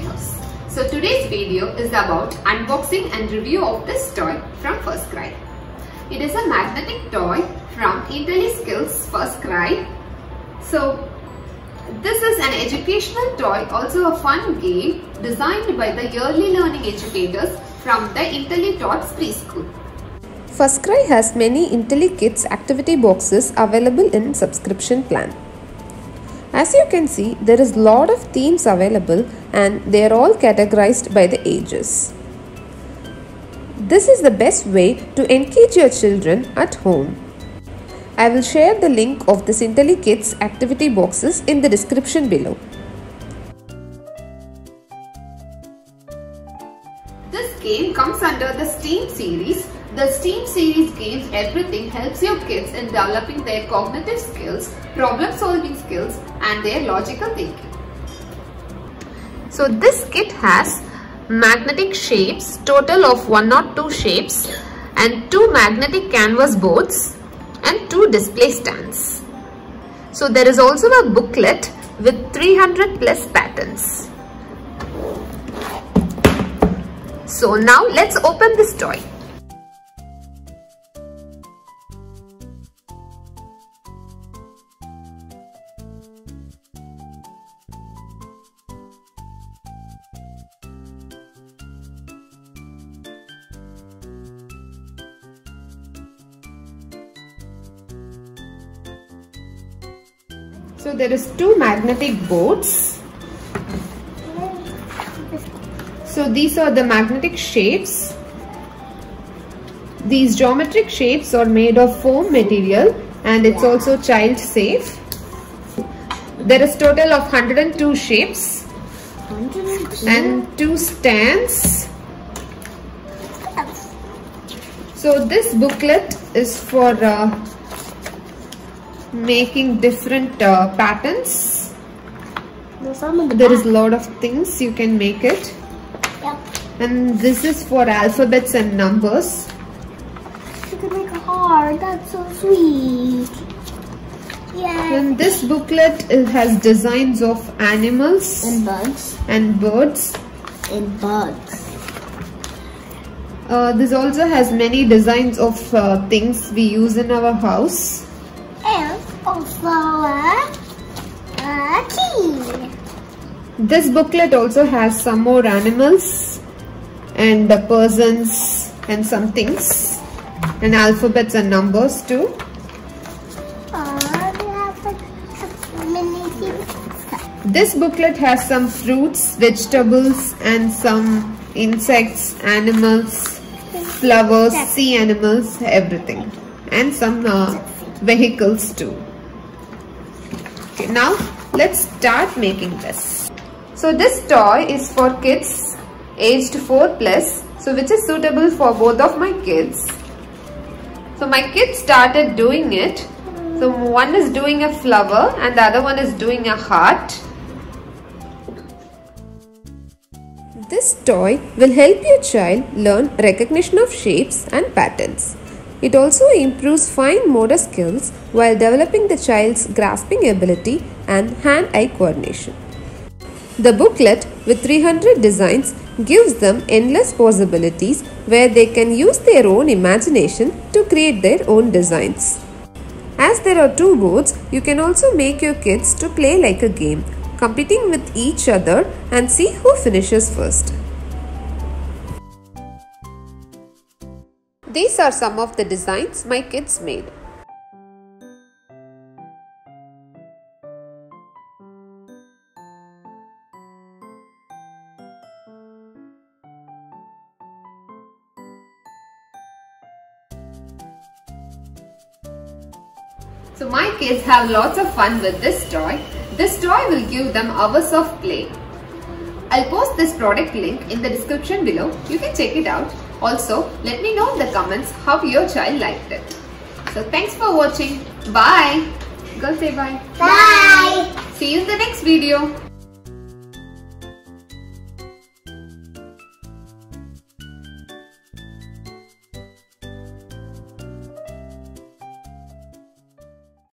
House. So today's video is about unboxing and review of this toy from FirstCry. It is a magnetic toy from IntelliSkills Cry. So this is an educational toy, also a fun game designed by the early learning educators from the IntelliTots preschool. FirstCry has many IntelliKids activity boxes available in subscription plan. As you can see, there is a lot of themes available and they are all categorized by the ages. This is the best way to engage your children at home. I will share the link of the this IntelliKids activity boxes in the description below. This game comes under the STEAM series. The STEAM series games everything helps your kids in developing their cognitive skills, problem solving skills and their logical thinking. So this kit has magnetic shapes, total of 1 or 2 shapes and 2 magnetic canvas boards and 2 display stands. So there is also a booklet with 300 plus patterns. So now let's open this toy. So there is two magnetic boards. So these are the magnetic shapes. These geometric shapes are made of foam material and it's also child safe. There is total of 102 shapes and two stands. So this booklet is for uh, making different uh, patterns. There is a lot of things you can make it. And this is for alphabets and numbers. You can make a heart. That's so sweet. Yeah. And this booklet it has designs of animals And bugs. and birds. And bugs. Uh, this also has many designs of uh, things we use in our house. And also a, a key. This booklet also has some more animals and the persons and some things and alphabets and numbers too. Uh, we have like some mini things. This booklet has some fruits, vegetables and some insects, animals, flowers, sea animals, everything and some uh, vehicles too. Okay, now let's start making this. So this toy is for kids aged 4 plus so which is suitable for both of my kids. So my kids started doing it. So one is doing a flower and the other one is doing a heart. This toy will help your child learn recognition of shapes and patterns. It also improves fine motor skills while developing the child's grasping ability and hand-eye coordination. The booklet with 300 designs gives them endless possibilities where they can use their own imagination to create their own designs. As there are two boards, you can also make your kids to play like a game, competing with each other and see who finishes first. These are some of the designs my kids made. So my kids have lots of fun with this toy. This toy will give them hours of play. I'll post this product link in the description below. You can check it out. Also, let me know in the comments how your child liked it. So thanks for watching. Bye. Go say bye. Bye. See you in the next video.